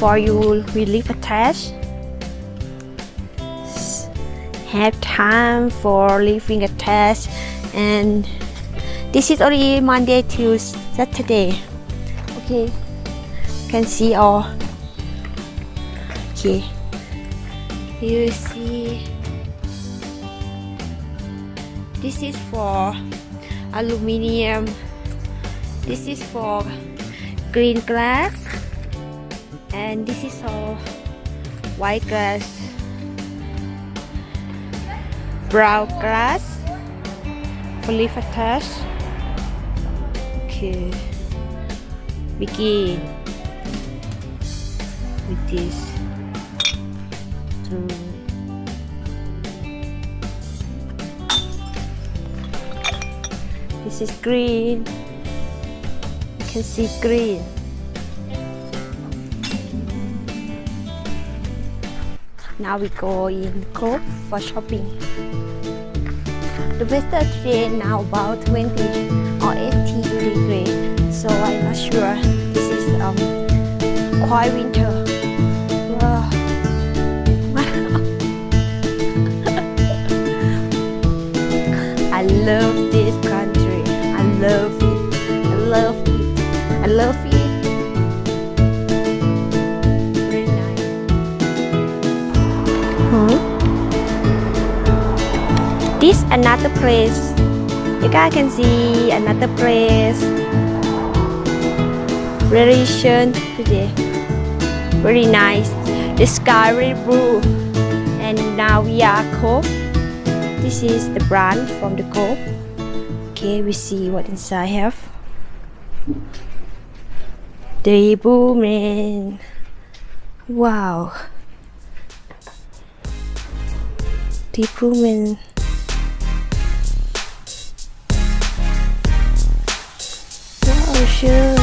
before you relieve test. have time for leaving a test. And this is only Monday to Saturday. Okay. Can see all. Okay. You see. This is for aluminium. This is for green glass and this is all white glass brown fully attached okay. Begin. With this. Two. This is green. You can see green now we go in Coop for shopping. The weather today now about 20 or 18 degrees so I'm not sure this is um quite winter. I love this country. I love it. I love it. I love it this another place. You guys can see another place. Very shön today. Very nice. The sky very blue and now we are Coop this is the brand from the Coop okay we see what inside have. The booming wow. The booming sure